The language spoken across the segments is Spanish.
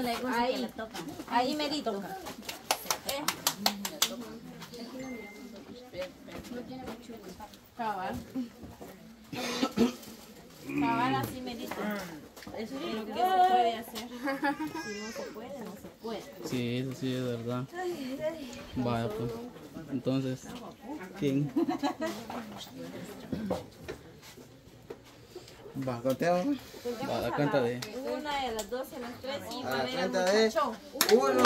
Ahí, ahí merito. Cabal. Cabal así merito. Eso es lo que se puede hacer. Si no se puede, no se puede. Sí, eso sí es verdad. Vaya, pues. Entonces, ¿quién? Va, conteo. Va a dar cuenta de. Una de las dos, de las tres y A va a la ver cuenta de muchacho. uno.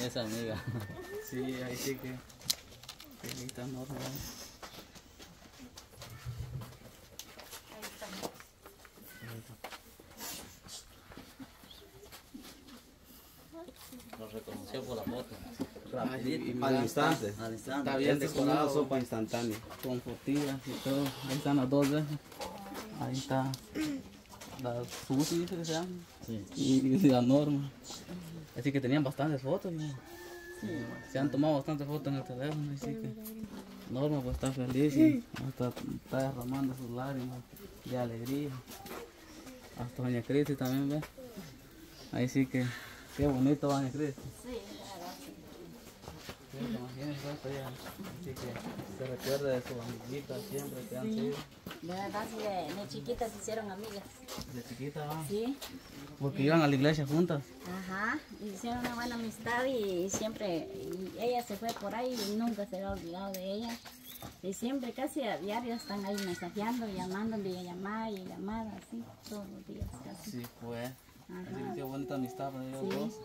Esa amiga. Sí, ahí sí que. está normal. Lo reconoció por la foto. Ay, Al instante. Al instante. Está bien Este decorado. una sopa instantánea. con fotillas y todo. Ahí están las dos veces. Ahí está la Susi, dice que se llama. Y, y la Norma. Así que tenían bastantes fotos. ¿no? Se han tomado bastantes fotos en el teléfono. Así que Norma pues está feliz y hasta está derramando sus lágrimas de alegría. Hasta Doña Cristi también ve. Ahí sí que qué bonito Doña Cristi. Sí, imagínense esto ya. Así que se recuerda de sus amiguitas siempre que han sido De verdad, sí, de, de chiquitas se hicieron amigas. de chiquita, ¿va? Sí. porque iban a la iglesia juntas. Ajá. Hicieron una buena amistad y siempre, y ella se fue por ahí y nunca se había olvidado de ella. Y siempre, casi a diario, están ahí mensajeando, llamando, videollamada y llamada, así, todos los días casi. Sí, fue. Así que qué bonita amistad para ellos Sí. dos.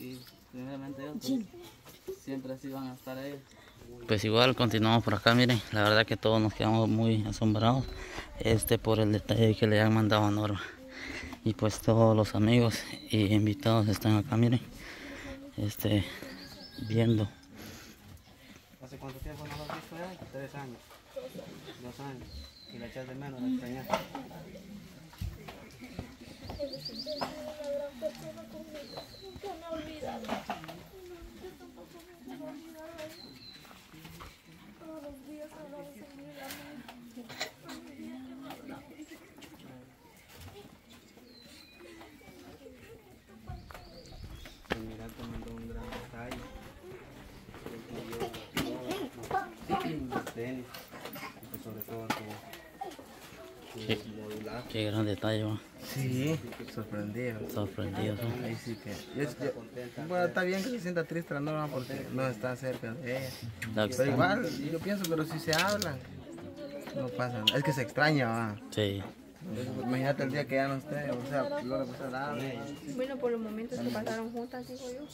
Y primeramente ellos, pues, siempre así van a estar ellos. Pues igual continuamos por acá, miren, la verdad que todos nos quedamos muy asombrados este por el detalle que le han mandado a Norma. Y pues todos los amigos y invitados están acá, miren, este, viendo. ¿Hace cuánto tiempo no lo has visto ya? Tres años. Dos años. Y la echas de menos, la extrañas. Pues mira, te mandó un gran detalle. Los tenis, y pues sobre todo su, Qué, su modular. qué gran detalle, va. Sí, sorprendido. sorprendidos. ¿no? Ahí sí que. yo- yo- bueno, está bien que se sienta triste la norma porque no está cerca de ella. Pero está- igual, yo pienso, pero si se hablan, no pasa nada. Es que se extraña, va. Sí. Imagínate el día que ya no esté, o sea, no le pasa nada. Bueno, por los momentos que pasaron juntas, digo yo,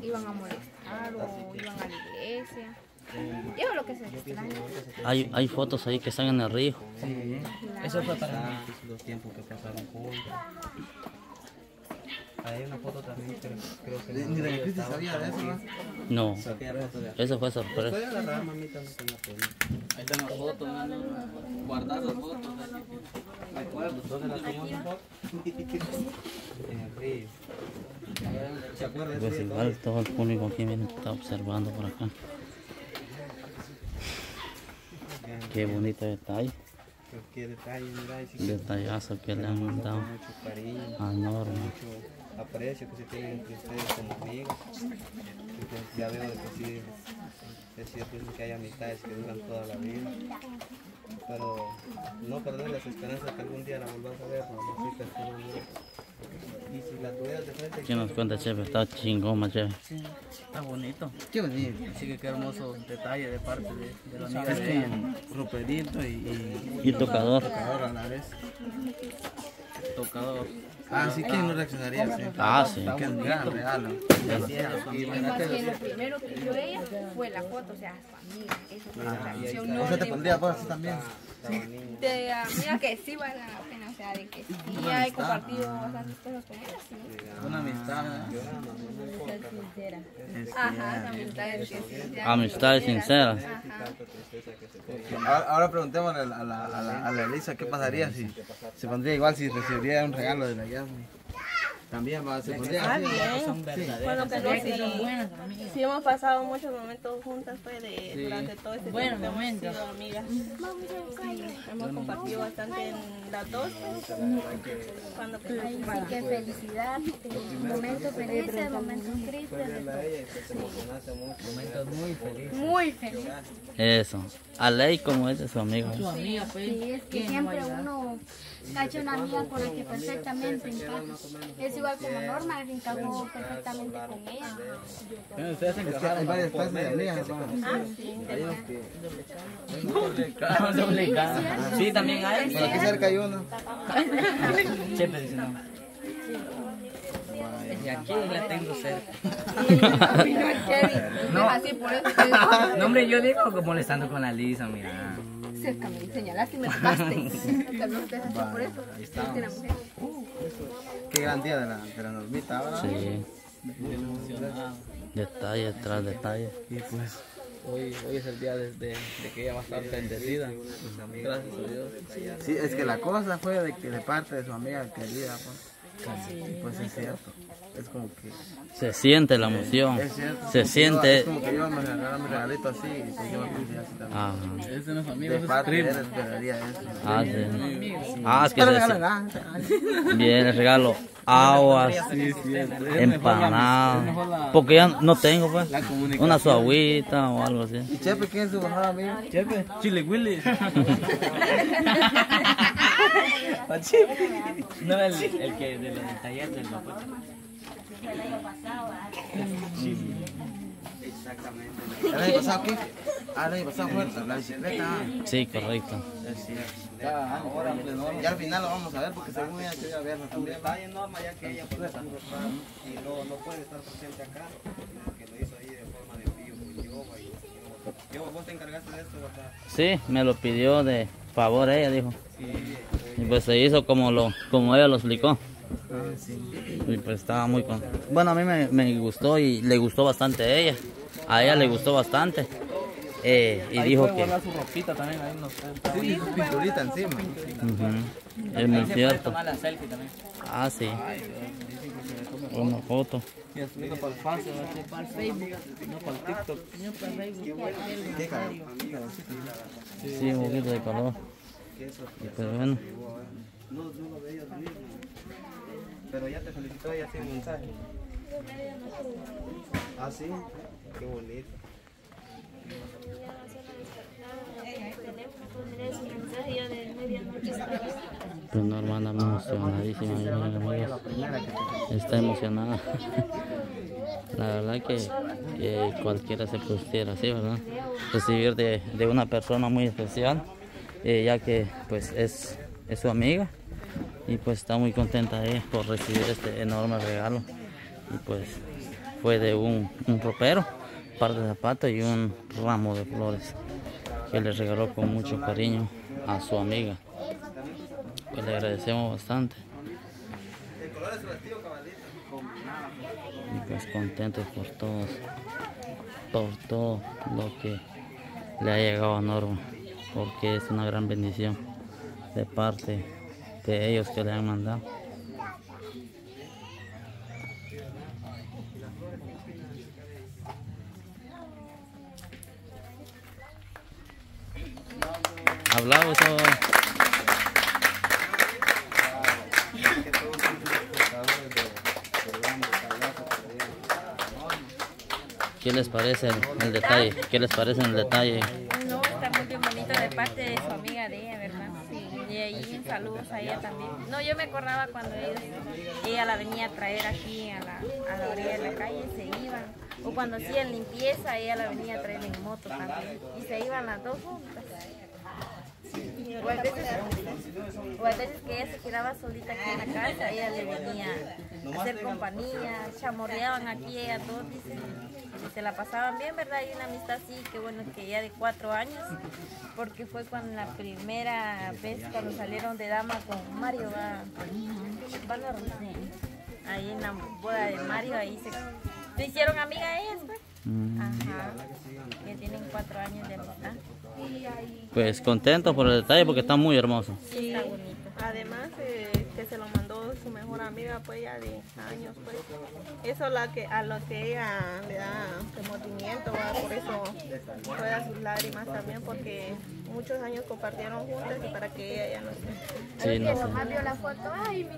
que iban a molestar o iban a la iglesia. Yo lo que se extraña. Hay, hay fotos ahí que están en el río. Sí, eso fue para los tiempos que pasaron juntos. Hay una foto también que creo que ni de Cristi sabía de eso, ¿no? No, eso fue sorpresa. Problema. Ahí están las fotos, guardar las fotos. ¿Recuerdas dónde la tomamos la? En el río. ¿Se acuerda de Pues ese día? igual todo el público aquí miren, está observando por acá. Qué bonito detalle, Pero Qué detalle, mira, que detallazo que le han mandado mucho cariño, a Norma. mucho aprecio que se tienen entre ustedes como amigos. Entonces, ya veo que sí, es cierto que hay amistades que duran toda la vida. Pero no perder las esperanzas que algún día la volvás a ver, mamacita. Y si la tuvieras de frente, ¿Quién nos cuenta, chef? Está chingón, más chef. Está bonito. qué bonito. Así que qué hermoso detalle de parte de, de la amiga Es de ella. como roperito y, y Y tocador. tocador a la vez. Tocador. Ah, sí que no reaccionaría así. Ah, sí. Que es un gran regalo. Y más que lo primero que vio ella fue la foto, o sea, su amiga. Eso fue la reacción. No Eso te pondría vos también. de amiga que sí vale la pena, o sea, de que sí hay compartido bastantes cosas con ella, sí. Una amistad. Ser sincera. Ajá, amistades que sí. Ahora, ahora preguntémosle a la, a, la, a, la, a Elisa qué pasaría si se pondría igual si recibiría un regalo de la Yasmin. También va a ser Ah, bien. Son verdaderas. Bueno, que no, sí, Son buenas amigas. sí hemos pasado muchos momentos juntas pues, de, durante todo este tiempo. que momentos. Hemos sido amigas. Hemos compartido bastante en las dos. Cuando Ay, sí, qué felicidad, momentos felices, momentos tristes. Momentos muy felices. Muy feliz. Eso. A ley como es de su amigo. Tu amiga, pues. Sí, es que siempre uno cacha una amiga con la que perfectamente encaja. Es igual como Norma, encajó perfectamente con ella. Bueno, Ustedes se Hay encajaron varias clases de amigas. Ah, sí, Hay que... para doble cara. Sí, también hay. Por aquí cerca hay uno. Chepe dice no. Y aquí la tengo cerca. No. Así por eso No, hombre, yo digo que molestando con la Lisa, mira. cerca me señalaste y me tocaste. Por eso. Ahí está. Mujer. Qué gran día de la, de la normita, ¿verdad? Sí. Detalle tras detalle. Y pues, hoy, hoy es el día de, de- de que ella va a estar bendecida. Gracias a Dios. Sí, es que la cosa fue de, que de parte de su amiga querida, pues. Pues es cierto. Es como que... Se siente la emoción. Es cierto. Se Es siente. como que yo me mi regalito así y pues yo me puse así también. Ajá. Es de unos De amigos, es parte de primo. él esperaría eso. Ah, sí. Ah, es que se. Bien, el regalo. Aguas, Sí, la- Porque ya no tengo, pues. Una suavita o algo así. ¿Y Chepe quién es su mejor amigo? Chepe, Chile Willy. No, el, el que de los del taller del Mapocho. ¿El año pasado qué? Ah, el año pasado fue la bicicleta. Sí, correcto. Es cierto. Ya, ahora, pues, al final lo vamos a ver porque según ella quería verlo también. detalle norma ya que ella pues está y no, no puede estar presente acá porque lo hizo ahí de forma de y yo vos te encargaste de esto ¿verdad? Sí, me lo pidió de favor ella, dijo. Y pues se hizo como lo como ella lo explicó. Y pues estaba muy con... Bueno, a mí me, me gustó y le gustó bastante a ella. A ella le gustó bastante. Eh, y ahí dijo que... su ropita también, ahí nos Sí, su pinturita encima. Ujú, Es muy cierto. tomar la selfie también. Ah, sí. Una foto. Y subirlo para el Facebook, para el Facebook, no para el TikTok. Sí, un poquito de calor. Y pues bueno. no, no lo pero ya te felicitó un mensaje ah sí qué bonito Pues no, hermana, emocionadísima. Está emocionada. La verdad que eh, cualquiera se pusiera así, ¿verdad? Recibir de, de una persona muy especial, eh, ya que pues es, es su amiga y pues está muy contenta ella por recibir este enorme regalo. Y pues fue de un, un ropero, par de zapatos y un ramo de flores que le regaló con mucho cariño a su amiga. Pues le agradecemos bastante. Y pues contentos por todos, por todo lo que le ha llegado a Norma, porque es una gran bendición de parte de ellos que le han mandado. ¿Qué les parece el, detalle? ¿Qué les parece el detalle? No, está muy bien bonito de parte de su amiga de ella, ¿verdad? Sí. Y ahí saludos a ella también. No, yo me acordaba cuando ella la venía a traer aquí a la, a la orilla de la calle, se iban. O cuando hacían limpieza, ella la venía a traer en moto también. Y se iban las dos juntas. O a, veces, que ella se quedaba solita aquí en la casa, ella le venía a hacer compañía, chamorreaban aquí ella todos, dice, y se la pasaban bien, ¿verdad? Y una amistad así, que bueno, que ya de cuatro años, porque fue cuando la primera vez cuando salieron de dama con Mario, va, ahí en la boda de Mario, ahí se, se hicieron amigas ellas, pues. Mm, Ajá, que tienen cuatro años de amistad. Pues contento por el detalle porque está muy hermoso. Sí, está bonito. Además, eh, que se lo mandó su mejor amiga, pues ya de años, pues. Eso es la que, a lo que ella le da remordimiento, ¿verdad? por eso juega sus lágrimas también, porque muchos años compartieron juntas y para que ella ya no esté. Sí, no sé. Mamá vio la foto, ay, mi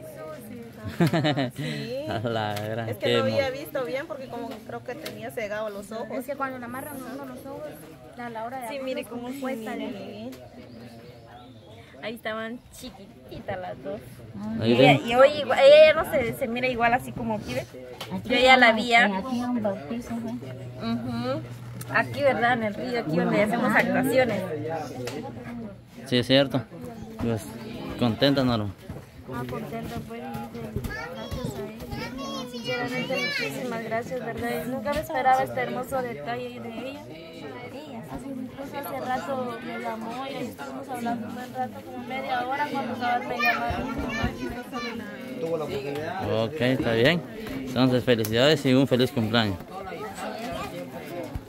Susi. Sí. A la gran, Es que no había visto bien porque como creo que tenía cegado los ojos. Es que cuando le amarran uno los ojos, a la hora de Sí, mire cómo como cuesta. Ahí estaban chiquititas las dos. Ahí Y hoy igual- ella ya no se, se mira igual así como aquí, ¿ves? Yo ya la vi un bautizo. Aquí, ¿verdad? En el río, aquí donde hacemos actuaciones. Sí, es cierto. Pues, contenta, Norma. Ah, contenta, pues, y dice, gracias a muchísimas gracias, ¿verdad? Nunca me esperaba este hermoso detalle de ella. Así, incluso hace rato me llamó y estuvimos hablando un buen rato, como media hora, cuando acaban de llamar. Tuvo la oportunidad. Ok, está bien. Entonces, felicidades y un feliz cumpleaños.